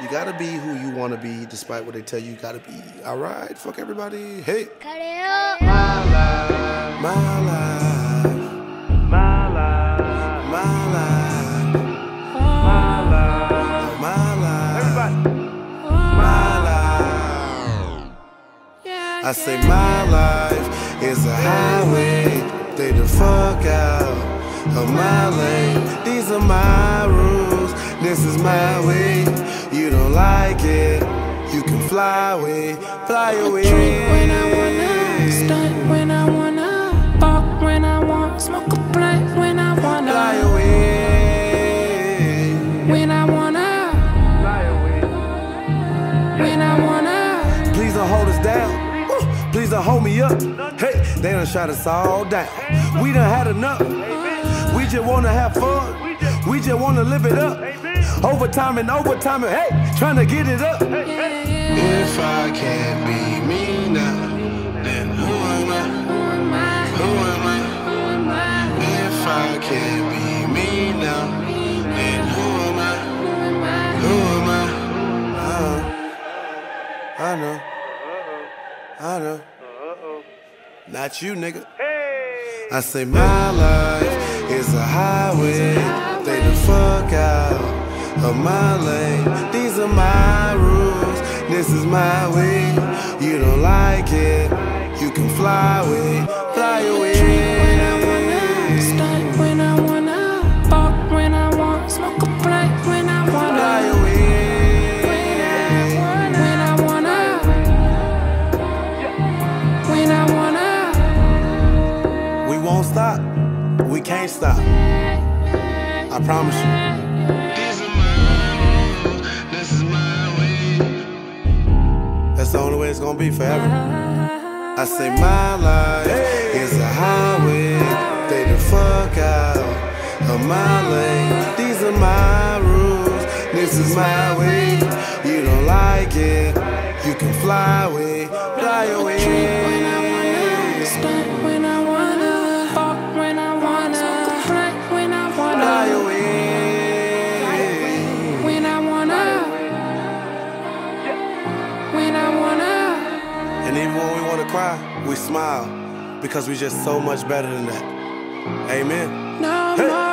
You gotta be who you wanna be, despite what they tell you you gotta be. All right, fuck everybody. Hey, Careo. my life, my life, My life, my life, my life. my life, Everybody. my life. I say my life is a highway. Stay the fuck out of my lane. These are my rules. This is my way. You don't like it, you can fly away, fly away. Drink when I wanna, stunt when I wanna, walk when I want, smoke a blunt when I wanna, Fly away. when I wanna, Fly away. when I wanna. Please don't hold us down. Please don't hold me up. Hey, they done shot us all down. We done had enough. We just wanna have fun. We just wanna live it up. Overtime and overtime and hey, trying to get it up. If I can't be me now, then who am I? Who am I? If I can't be me now, then who am I? Who am I? Uh, I know. I know. Not you, nigga. I say my life is a highway. They the fuck out of my lane. These are my rules. This is my way. You don't like it. You can fly away, fly away. When I wanna, stunt when I wanna, walk when I want, smoke a blunt when I wanna, Fly away. when I wanna, when I wanna. We won't stop. We can't stop. I promise you. Gonna be forever. I say my life is a highway. Stay the fuck out of my lane. These are my rules. This is my way. You don't like it. You can fly away, fly away. When we want to cry, we smile because we're just so much better than that. Amen. No Hey.